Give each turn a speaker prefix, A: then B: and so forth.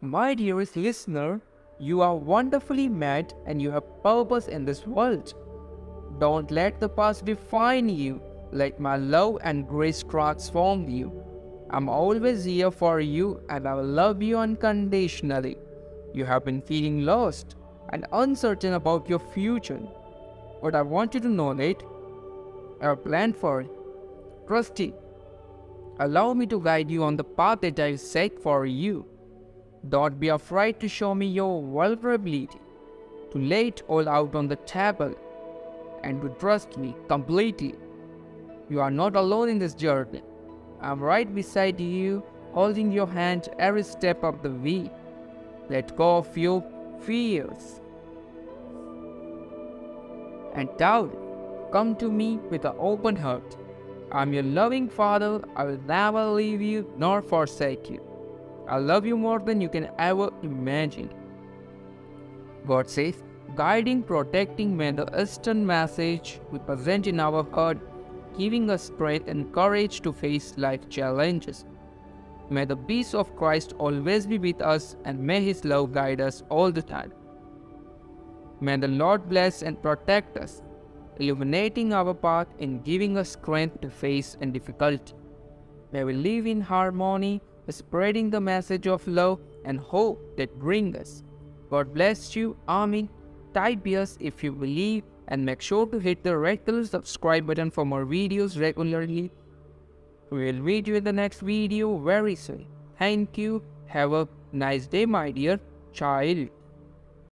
A: My dearest listener, you are wonderfully made and you have purpose in this world. Don't let the past define you. Let my love and grace transform you. I'm always here for you and I will love you unconditionally. You have been feeling lost and uncertain about your future. But I want you to know that I have planned for it. It. Allow me to guide you on the path that I set for you. Don't be afraid to show me your vulnerability, to lay it all out on the table, and to trust me completely. You are not alone in this journey. I'm right beside you, holding your hand every step of the way. Let go of your fears and doubt. Come to me with an open heart. I'm your loving Father. I will never leave you nor forsake you. I love you more than you can ever imagine. God says, guiding, protecting, may the Eastern message we present in our heart, giving us strength and courage to face life challenges. May the peace of Christ always be with us and may His love guide us all the time. May the Lord bless and protect us, illuminating our path and giving us strength to face and difficulty. May we live in harmony spreading the message of love and hope that bring us. God bless you. Amen. Type yes if you believe and make sure to hit the red color subscribe button for more videos regularly. We'll meet you in the next video very soon. Thank you. Have a nice day my dear child.